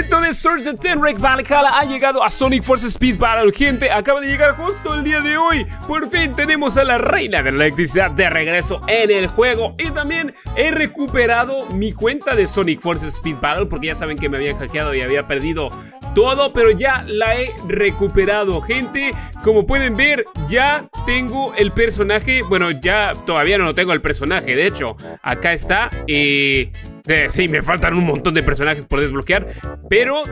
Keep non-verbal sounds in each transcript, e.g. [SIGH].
evento de Surge the Tenrek Valhalla ha llegado a Sonic Force Speed Battle. Gente, acaba de llegar justo el día de hoy. Por fin tenemos a la reina de la electricidad de regreso en el juego. Y también he recuperado mi cuenta de Sonic Force Speed Battle. Porque ya saben que me había hackeado y había perdido todo, pero ya la he recuperado, gente. Como pueden ver, ya tengo el personaje. Bueno, ya todavía no lo tengo el personaje. De hecho, acá está. Eh, sí, me faltan un montón de personajes por desbloquear. Pero,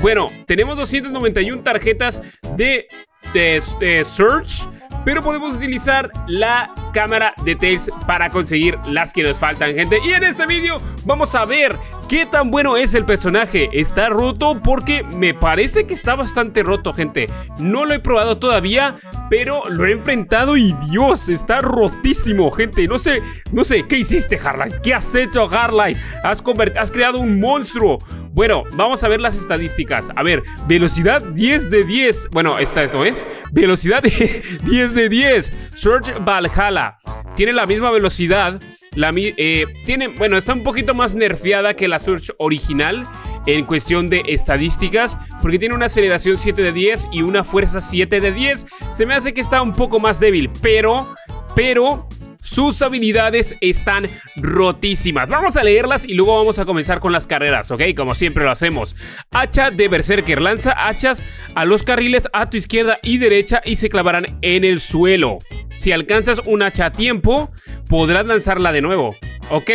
bueno, tenemos 291 tarjetas de, de, de Search pero podemos utilizar la cámara de Tails para conseguir las que nos faltan, gente. Y en este vídeo vamos a ver qué tan bueno es el personaje. Está roto porque me parece que está bastante roto, gente. No lo he probado todavía, pero lo he enfrentado y Dios, está rotísimo, gente. No sé, no sé, ¿qué hiciste, Harlight? ¿Qué has hecho, Harlight? Has, creado un monstruo. Bueno, vamos a ver las estadísticas. A ver, velocidad 10 de 10. Bueno, esta no es. Velocidad [LAUGHS] 10 de 10. Surge Valhalla. Tiene la misma velocidad. Eh, tiene, bueno, está un poquito más nerfeada que la Surge original en cuestión de estadísticas, porque tiene una aceleración 7 de 10 y una fuerza 7 de 10. Se me hace que está un poco más débil, pero, pero sus habilidades están rotísimas. Vamos a leerlas y luego vamos a comenzar con las carreras, ¿ok? Como siempre lo hacemos. Hacha de Berserker. Lanza hachas a los carriles a tu izquierda y derecha y se clavarán en el suelo. Si alcanzas un hacha a tiempo, podrás lanzarla de nuevo. Ok,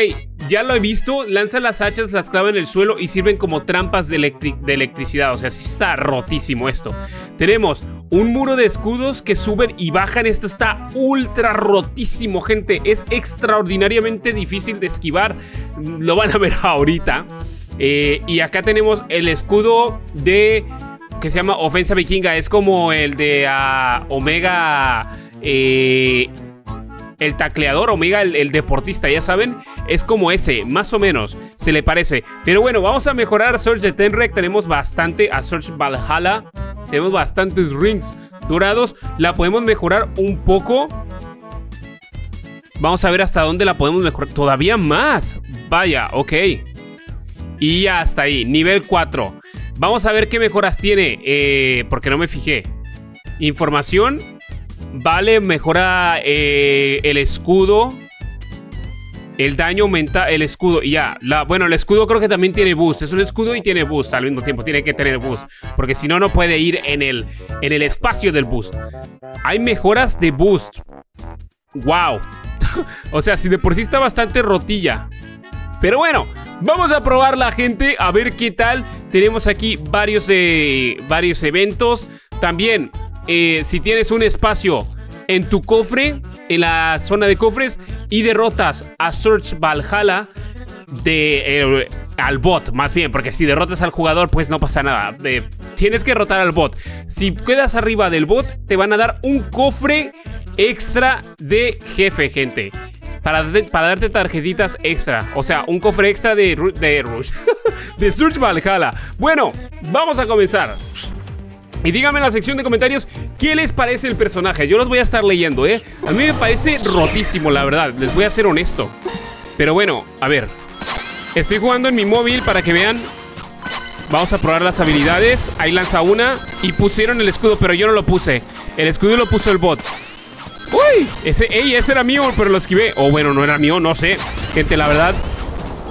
ya lo he visto, lanza las hachas, las clava en el suelo y sirven como trampas de, electricidad. O sea, sí está rotísimo esto. Tenemos un muro de escudos que suben y bajan. Esto está ultra rotísimo, gente. Es extraordinariamente difícil de esquivar. Lo van a ver [LAUGHS] ahorita. Eh, y acá tenemos el escudo de... Que se llama Ofensa Vikinga. Es como el de ah, Omega... Eh, el tacleador Omega, el, deportista, ya saben, es como ese, más o menos, se le parece. Pero bueno, vamos a mejorar Surge de Tenrek, tenemos bastante, a Surge Valhalla, tenemos bastantes rings dorados, la podemos mejorar un poco. Vamos a ver hasta dónde la podemos mejorar, todavía más, vaya, ok. Y hasta ahí, nivel 4. Vamos a ver qué mejoras tiene, eh, porque no me fijé. Información, Vale, mejora eh, el escudo. El daño aumenta el escudo. Y ya, la, bueno, el escudo creo que también tiene boost. Es un escudo y tiene boost al mismo tiempo. Tiene que tener boost. Porque si no, no puede ir en el, en el espacio del boost. Hay mejoras de boost. ¡Wow! [LAUGHS] o sea, si de por sí está bastante rotilla. Pero bueno, vamos a probar la gente. A ver qué tal. Tenemos aquí varios, eh, varios eventos. También eh, si tienes un espacio en tu cofre, en la zona de cofres, y derrotas a Search Valhalla de, eh, al bot, más bien, porque si derrotas al jugador, pues no pasa nada. tienes que derrotar al bot. Si quedas arriba del bot, te van a dar un cofre extra de jefe, gente. Para, para darte tarjetitas extra. O sea, un cofre extra de, Rush. [LAUGHS] de Search Valhalla. Bueno, vamos a comenzar. Y díganme en la sección de comentarios qué les parece el personaje. Yo los voy a estar leyendo, ¿eh? A mí me parece rotísimo, la verdad. Les voy a ser honesto. Pero bueno, a ver. Estoy jugando en mi móvil para que vean. Vamos a probar las habilidades. Ahí lanza una. Y pusieron el escudo, pero yo no lo puse. El escudo lo puso el bot. ¡Uy! Ese, ey, ese era mío, pero lo esquivé. O bueno, no era mío, no sé. Gente, la verdad,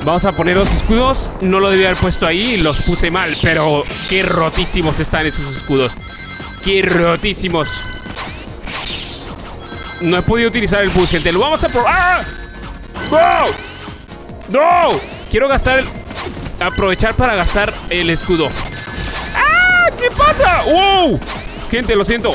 Vamos a poner los escudos. No lo debía haber puesto ahí, los puse mal. Pero qué rotísimos están esos escudos. Qué rotísimos. No he podido utilizar el bus, gente. Lo vamos a probar. ¡Ah! ¡No! ¡No! Quiero gastar el... Aprovechar para gastar el escudo. ¡Ah! ¿Qué pasa? ¡Wow! Gente, lo siento.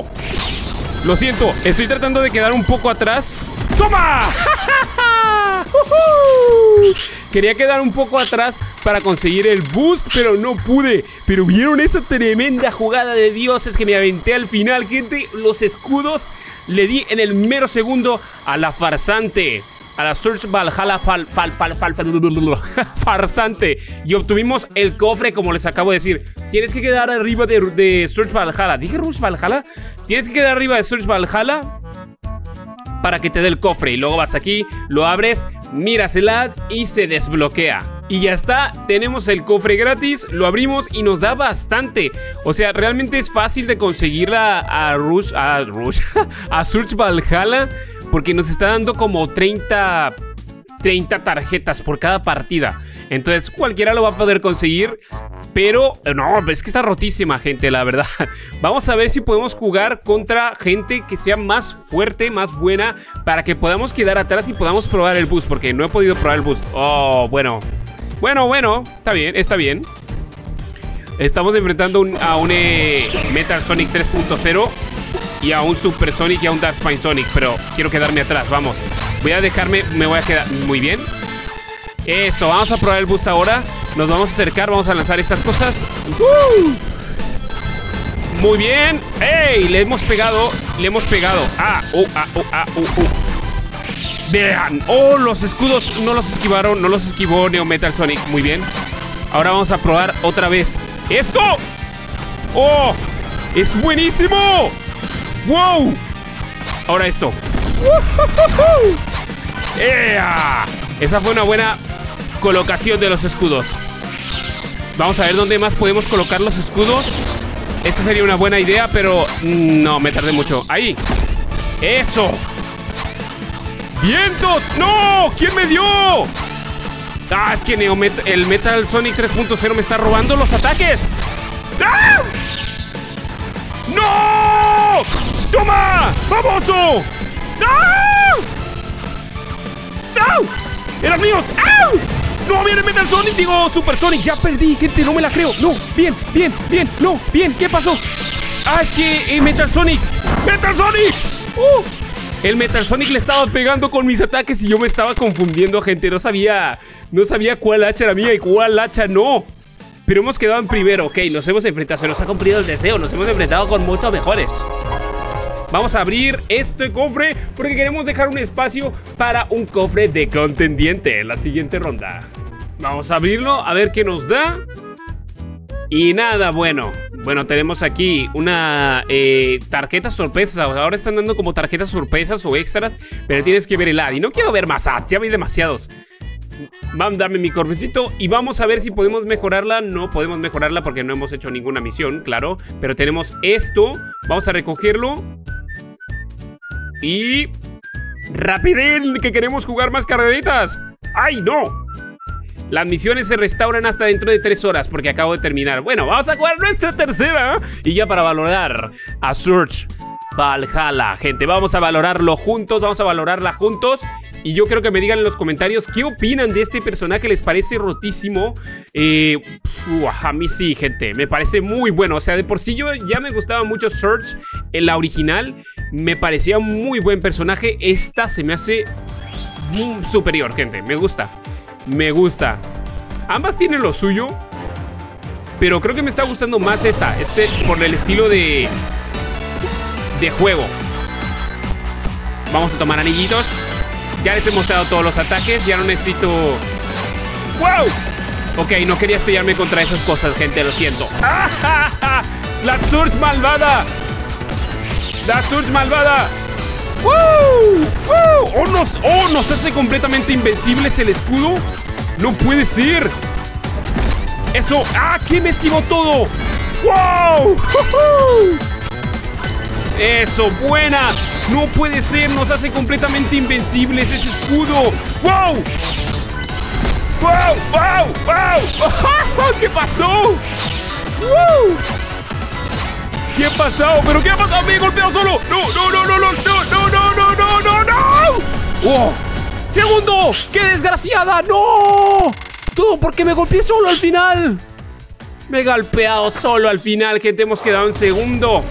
Lo siento. Estoy tratando de quedar un poco atrás. ¡Toma! [LAUGHS] Quería quedar un poco atrás para conseguir el boost, pero no pude. Pero vieron esa tremenda jugada de dioses que me aventé al final, gente. Los escudos le di en el mero segundo a la farsante. A la Search Valhalla fal, fal, fal, [LAUGHS] farsante. Y obtuvimos el cofre, como les acabo de decir. Tienes que quedar arriba de, de Search Valhalla. ¿Dije Search Valhalla? Tienes que quedar arriba de Search Valhalla para que te dé el cofre. Y luego vas aquí, lo abres, miras el ad y se desbloquea. Y ya está, tenemos el cofre gratis, lo abrimos y nos da bastante. O sea, realmente es fácil de conseguirla a Rush, a Rush, [LAUGHS] a Search Valhalla, porque nos está dando como 30 30 tarjetas por cada partida. Entonces cualquiera lo va a poder conseguir. Pero eh, no, es que está rotísima, gente, la verdad. [LAUGHS] Vamos a ver si podemos jugar contra gente que sea más fuerte, más buena, para que podamos quedar atrás y podamos probar el boost, porque no he podido probar el boost. Oh, bueno. Bueno, bueno, está bien, está bien. Estamos enfrentando a un Metal Sonic 3.0 y a un Super Sonic y a un Dark Spine Sonic, pero quiero quedarme atrás, vamos. Voy a dejarme, me voy a quedar muy bien. Eso, vamos a probar el boost ahora. Nos vamos a acercar, vamos a lanzar estas cosas. Muy bien. ¡Ey! Le hemos pegado, le hemos pegado. Ah, uh, ah, uh, ah, uh, uh. Vean. Oh, los escudos no los esquivaron, no los esquivó Neo Metal Sonic. Muy bien. Ahora vamos a probar otra vez. ¡Esto! ¡Oh! ¡Es buenísimo! ¡Wow! Ahora esto. Esa fue una buena colocación de los escudos. Vamos a ver dónde más podemos colocar los escudos. Esta sería una buena idea, pero no, me tardé mucho. Ahí. Eso. ¡Vientos! ¡No! ¿Quién me dio? Ah, es que el Metal Sonic 3.0 me está robando los ataques. ¡Ah! ¡No! ¡Toma! ¡Baboso! ¡No! ¡No! ¡Eran míos! ¡Au! ¡No! ¡Viene Metal Sonic! Digo, Super Sonic. Ya perdí, gente. No me la creo. No. Bien, bien, bien. No. Bien. ¿Qué pasó? Ah, es que eh, Metal Sonic. ¡Metal Sonic! ¡Uh! El Metal Sonic le estaba pegando con mis ataques y yo me estaba confundiendo, gente. No sabía. No sabía cuál hacha era mía y cuál hacha no. Pero hemos quedado en primero, ok, nos hemos enfrentado, se nos ha cumplido el deseo, nos hemos enfrentado con muchos mejores. Vamos a abrir este cofre porque queremos dejar un espacio para un cofre de contendiente en la siguiente ronda. Vamos a abrirlo, a ver qué nos da. Y nada, bueno. Bueno, tenemos aquí una eh, tarjeta sorpresa. Ahora están dando como tarjetas sorpresas o extras, pero tienes que ver el ad. Y no quiero ver más ads, ya vi demasiados. Mándame mi corfecito y vamos a ver si podemos mejorarla. No podemos mejorarla porque no hemos hecho ninguna misión, claro. Pero tenemos esto. Vamos a recogerlo. Y... ¡Rapidín! ¡Que queremos jugar más carreritas! ¡Ay, no! Las misiones se restauran hasta dentro de tres horas porque acabo de terminar. Bueno, vamos a jugar nuestra tercera. Y ya para valorar a Search Valhalla, gente. Vamos a valorarlo juntos, vamos a valorarla juntos. Y yo creo que me digan en los comentarios qué opinan de este personaje. ¿Les parece rotísimo? Eh, a mí sí, gente. Me parece muy bueno. O sea, de por sí yo ya me gustaba mucho Search en la original. Me parecía muy buen personaje. Esta se me hace superior, gente. Me gusta. Me gusta. Ambas tienen lo suyo. Pero creo que me está gustando más esta. Es por el estilo de... De juego. Vamos a tomar anillitos. Ya les he mostrado todos los ataques. Ya no necesito... ¡Wow! Ok, no quería estrellarme contra esas cosas, gente. Lo siento. [LAUGHS] ¡La Surge malvada! ¡La Surge malvada! ¡Woo! ¡Woo! ¡Oh nos, ¡Oh, nos hace completamente invencibles el escudo! ¡No puede ser! ¡Eso! ¡Ah! ¿Qué me esquivó todo? ¡Wow! ¡Eso! ¡Buena! ¡No puede ser! ¡Nos hace completamente invencibles ese escudo! ¡Wow! ¡Wow! ¡Wow! ¡Wow! ¿Qué pasó? ¿Qué ha pasado? ¿Pero qué ha pasado? ¡Me he golpeado solo! ¡No, no, no, no, no, no, no, no, no, no, no, no! ¡Oh! ¡Segundo! ¡Qué desgraciada! ¡No! Todo porque me golpeé solo al final. Me he golpeado solo al final, gente. Hemos quedado en segundo.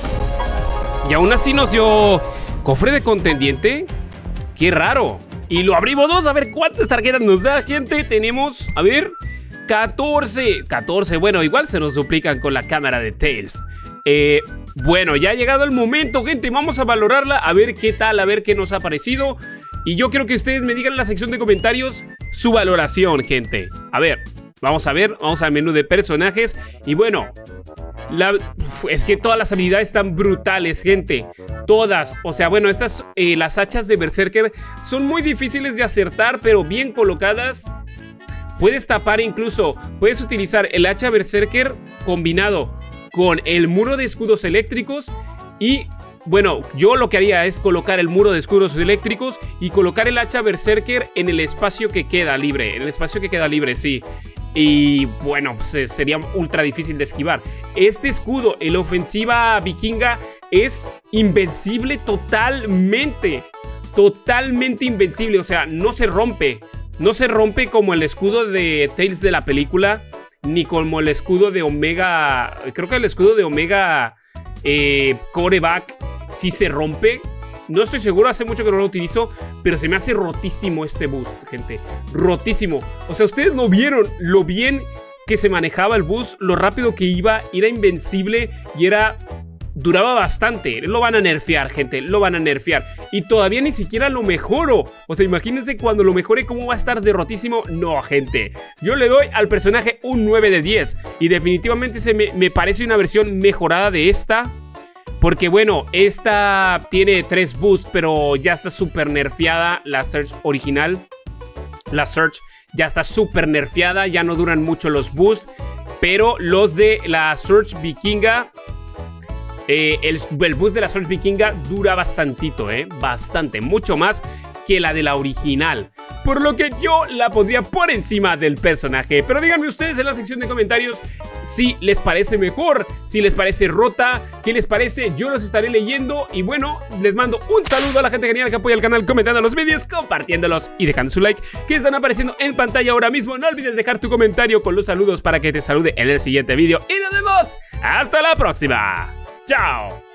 Y aún así nos dio cofre de contendiente. ¡Qué raro! Y lo abrimos. Vamos a ver cuántas tarjetas nos da, gente. Tenemos, a ver, 14. 14. Bueno, igual se nos duplican con la cámara de Tails. Eh, bueno, ya ha llegado el momento, gente. Vamos a valorarla, a ver qué tal, a ver qué nos ha parecido. Y yo quiero que ustedes me digan en la sección de comentarios su valoración, gente. A ver, vamos a ver, vamos al menú de personajes. Y bueno, es que todas las habilidades están brutales, gente. Todas. O sea, bueno, estas, eh, las hachas de Berserker son muy difíciles de acertar, pero bien colocadas puedes tapar incluso, puedes utilizar el hacha Berserker combinado con el muro de escudos eléctricos y bueno, yo lo que haría es colocar el muro de escudos eléctricos y colocar el hacha Berserker en el espacio que queda libre. En el espacio que queda libre, sí. Y bueno, pues, sería ultra difícil de esquivar. Este escudo, el ofensiva vikinga, es invencible totalmente. Totalmente invencible. O sea, no se rompe. No se rompe como el escudo de Tales de la película. Ni como el escudo de Omega. Creo que el escudo de Omega eh, Coreback si se rompe. No estoy seguro, hace mucho que no lo utilizo, pero se me hace rotísimo este boost, gente. Rotísimo. O sea, ustedes no vieron lo bien que se manejaba el boost, lo rápido que iba, era invencible y era duraba bastante. Lo van a nerfear, gente. Lo van a nerfear. Y todavía ni siquiera lo mejoro. O sea, imagínense cuando lo mejore cómo va a estar derrotísimo. No, gente. Yo le doy al personaje un 9 de 10. Y definitivamente se me, me parece una versión mejorada de esta. Porque bueno, esta tiene 3 boosts, pero ya está súper nerfeada la Search original. La Search ya está súper nerfeada, ya no duran mucho los boosts. Pero los de la Search Vikinga, eh, el, el, boost de la Search Vikinga dura bastantito, ¿eh? Bastante, mucho más que la de la original por lo que yo la pondría por encima del personaje. Pero díganme ustedes en la sección de comentarios si les parece mejor, si les parece rota, qué les parece, yo los estaré leyendo y bueno, les mando un saludo a la gente genial que apoya el canal comentando los vídeos, compartiéndolos y dejando su like que están apareciendo en pantalla ahora mismo. No olvides dejar tu comentario con los saludos para que te salude en el siguiente vídeo y nos vemos hasta la próxima. ¡Chao!